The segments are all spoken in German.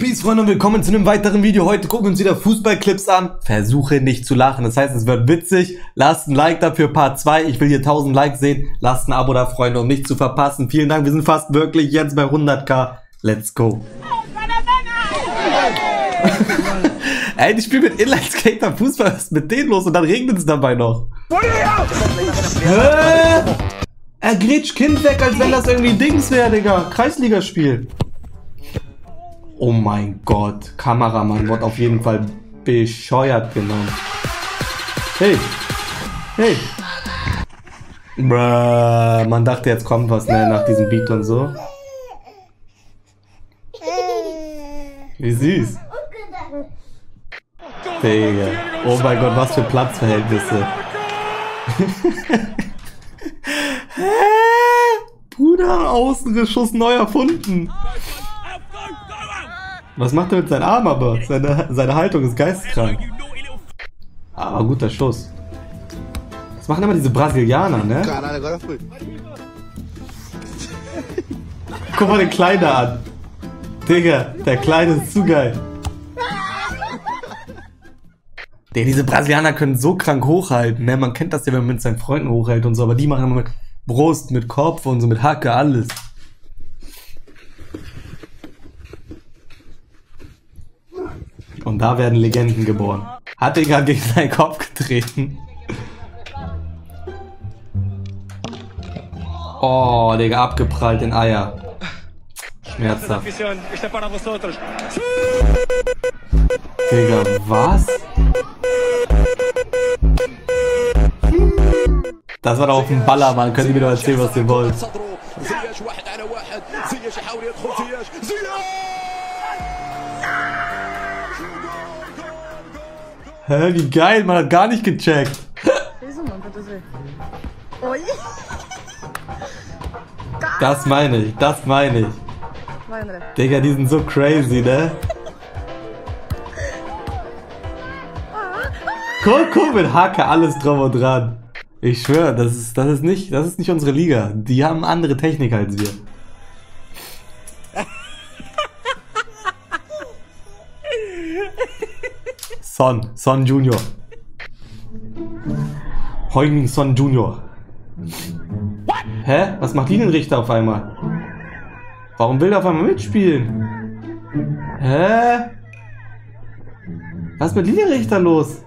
Peace, Freunde, und willkommen zu einem weiteren Video. Heute gucken wir uns wieder Fußballclips an. Versuche nicht zu lachen. Das heißt, es wird witzig. Lasst ein Like dafür, Part 2. Ich will hier 1000 Likes sehen. Lasst ein Abo da, Freunde, um nichts zu verpassen. Vielen Dank. Wir sind fast wirklich jetzt bei 100k. Let's go. Ey, die spielen mit Inline-Skater Fußball. Was ist mit denen los? Und dann regnet es dabei noch. Hä? Er grätscht Kind weg, als wenn das irgendwie Dings wäre, Digga. Kreisligaspiel. Oh mein Gott. Kameramann wird auf jeden Fall bescheuert genommen. Hey. Hey. Bruh. Man dachte, jetzt kommt was, ne, nach diesem Beat und so. Wie süß. Digga. Oh mein Gott, was für Platzverhältnisse. Hä? Bruder, Außengeschuss neu erfunden. Was macht er mit seinem Arm aber? Seine, seine Haltung ist geisteskrank. Aber guter Schuss. Das machen immer diese Brasilianer, ne? Guck mal den Kleinen an. Digga, der Kleine ist zu geil. Digga, diese Brasilianer können so krank hochhalten, ne? Man kennt das ja, wenn man mit seinen Freunden hochhält und so, aber die machen immer mit Brust, mit Kopf und so, mit Hacke, alles. Und da werden Legenden geboren. Hat Digga gegen seinen Kopf getreten. Oh, Digga, abgeprallt in Eier. Schmerzhaft. Digga, was? Das war doch auf dem Ballermann. Könnt ihr mir doch erzählen, was ihr wollt. Hä, wie geil, man hat gar nicht gecheckt. Das meine ich, das meine ich. Digga, die sind so crazy, ne? Guck, guck, mit Hacke, alles drum und dran. Ich schwöre, das ist, das ist nicht, das ist nicht unsere Liga. Die haben andere Technik als wir. Son, Son Junior. Heung Son Junior. Hä? Was macht Linienrichter auf einmal? Warum will er auf einmal mitspielen? Hä? Was ist mit Linienrichter los?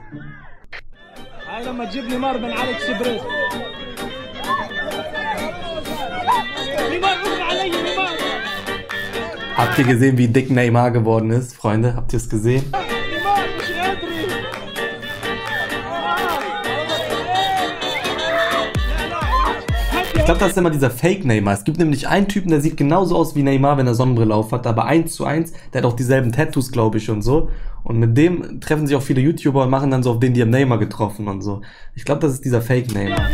Habt ihr gesehen, wie dick Neymar geworden ist, Freunde? Habt ihr es gesehen? Glaube, das ist immer dieser Fake Neymar. Es gibt nämlich einen Typen, der sieht genauso aus wie Neymar, wenn er Sonnenbrille auf hat, aber eins zu eins, der hat auch dieselben Tattoos, glaube ich, und so. Und mit dem treffen sich auch viele YouTuber und machen dann so auf den, die haben Neymar getroffen und so. Ich glaube, das ist dieser Fake Neymar.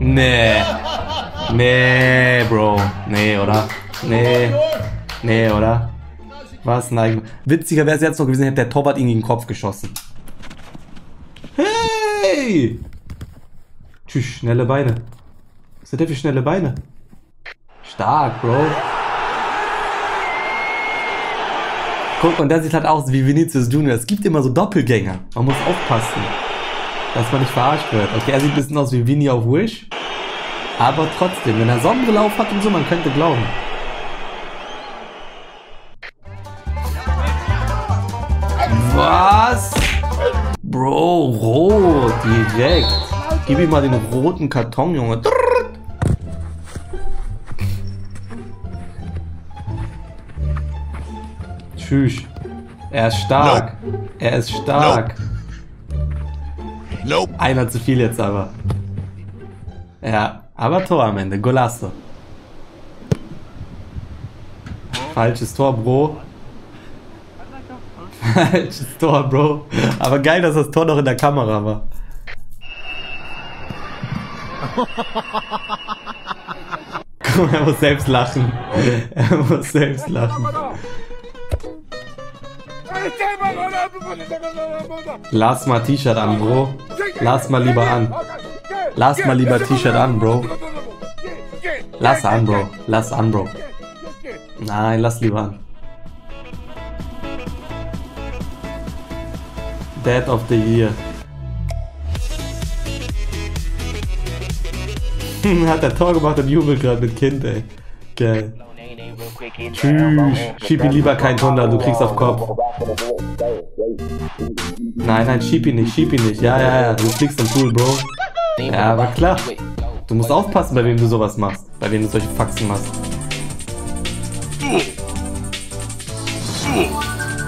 Nee. Nee, Bro. Nee, oder? Nee. Nee, oder? Was? Nein. Witziger wäre es jetzt noch gewesen, hätte der Torwart ihn in den Kopf geschossen. Hey! Tschüss, schnelle Beine. Was hat der für schnelle Beine? Stark, Bro. Guck, und der sieht halt aus wie Vinicius Junior. Es gibt immer so Doppelgänger. Man muss aufpassen, dass man nicht verarscht wird. Okay, er sieht ein bisschen aus wie Vini auf Wish. Aber trotzdem, wenn er Sonnenbrille auf hat und so, man könnte glauben. Was? Bro, rot, direkt. Gib ihm mal den roten Karton, Junge. Tschüss. Er ist stark. Er ist stark. Nope. Einer zu viel jetzt aber. Ja, aber Tor am Ende. Golasso. Falsches Tor, Bro. Falsches Tor, Bro. Aber geil, dass das Tor noch in der Kamera war. Guck mal, er muss selbst lachen. Er muss selbst lachen. Lass mal T-Shirt an, Bro. Lass mal lieber an. Lass mal lieber T-Shirt an, Bro. Lass an, Bro. Lass an, Bro. Nein, lass lieber an. Dad of the Year. Hat der Tor gemacht und jubelt gerade mit Kind, ey. Geil. Tschüss. Schieb ihn lieber kein Tunder, du kriegst auf Kopf. Nein, nein, schieb ihn nicht, schieb ihn nicht. Ja, ja, ja, du fliegst im Pool, Bro. Ja, aber klar. Du musst aufpassen, bei wem du sowas machst. Bei wem du solche Faxen machst.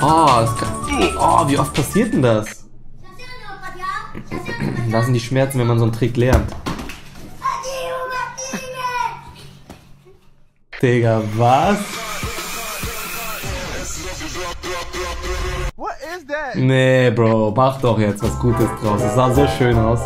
Oh, das kann, oh, wie oft passiert denn das? Das sind die Schmerzen, wenn man so einen Trick lernt. Digga, was? Nee, Bro, mach doch jetzt was Gutes draus. Es sah so schön aus.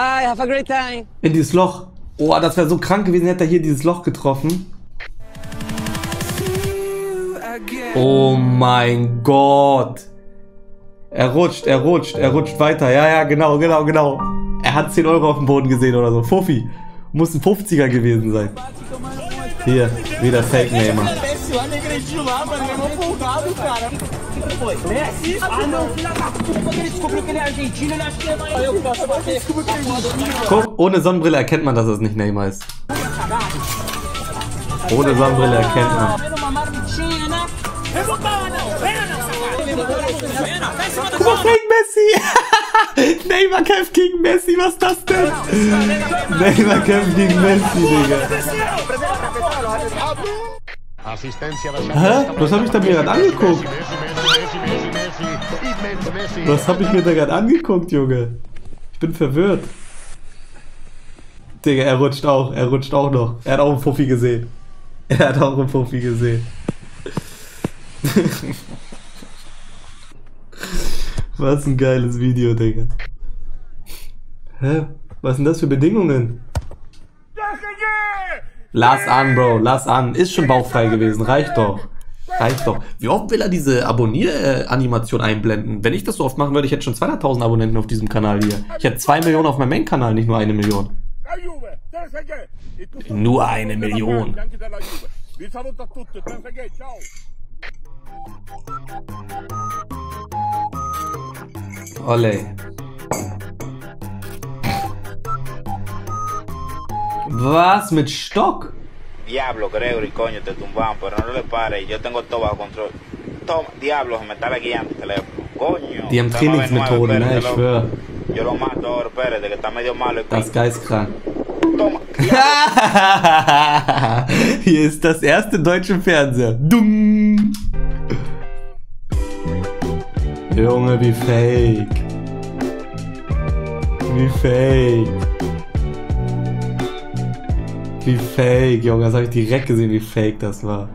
Bye, have a great time. In dieses Loch. Oh, das wäre so krank gewesen, hätte er hier dieses Loch getroffen. Oh mein Gott. Er rutscht, er rutscht, er rutscht weiter. Ja, ja, genau, genau, genau. Er hat 10 Euro auf dem Boden gesehen oder so. Fuffi. Muss ein 50er gewesen sein. Hier, wieder Fake Neymar. Guck, ohne Sonnenbrille erkennt man, dass es nicht Neymar ist. Ohne Sonnenbrille erkennt man. Guck mal, Messi! Neymar kämpft gegen Messi, was ist das denn? Neymar kämpft gegen Messi, Digga. Hä? Was hab ich da mir gerade angeguckt? Was hab ich mir da gerade angeguckt, Junge? Ich bin verwirrt. Digga, er rutscht auch, er rutscht auch noch. Er hat auch einen Fuffi gesehen. Er hat auch einen Fuffi gesehen. Was ein geiles Video, Digga. Hä? Was sind das für Bedingungen? Lass an, Bro, lass an. Ist schon bauchfrei gewesen, reicht doch. Reicht doch. Wie oft will er diese Abonnier-Animation einblenden? Wenn ich das so oft machen würde, ich hätte schon 200.000 Abonnenten auf diesem Kanal hier. Ich hätte 2 Millionen auf meinem Main-Kanal, nicht nur eine Million. Nur eine Million. Olle. Was mit Stock? Diablo, Gregory, coño, te tumban, pero no le pares, yo tengo todo bajo control. Toma, diablo, me está guiando el teléfono. Coño. Die haben Trainingsmethoden, ne? Ich schwöre. loco. Yo lo mato ahora, espérate, que está medio malo. Das ist geistkrank. Toma. Hier ist das erste deutsche Fernseher. Dung. Junge, wie fake. Wie fake. Wie fake, Junge. Das habe ich direkt gesehen, wie fake das war.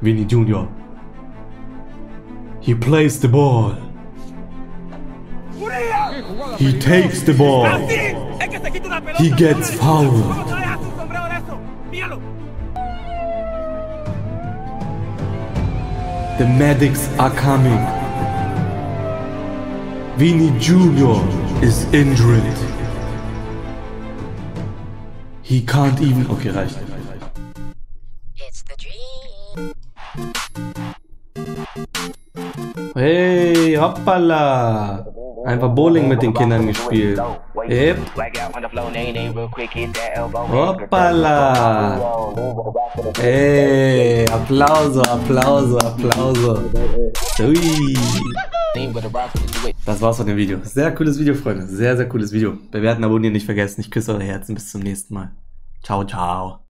Vinny Junior. He plays the ball. He takes the ball. He gets fouled. The medics are coming. Vinny Jr. is injured. He can't even. Okay, reicht. It's the dream. Hey, hoppala. Einfach Bowling mit den Kindern gespielt. Hip. Hoppala. Hey, Applause, Applause, Applause. Ui. Das war's von dem Video. Sehr cooles Video, Freunde. Sehr, sehr cooles Video. Bewerten, abonnieren nicht vergessen. Ich küsse eure Herzen. Bis zum nächsten Mal. Ciao, ciao.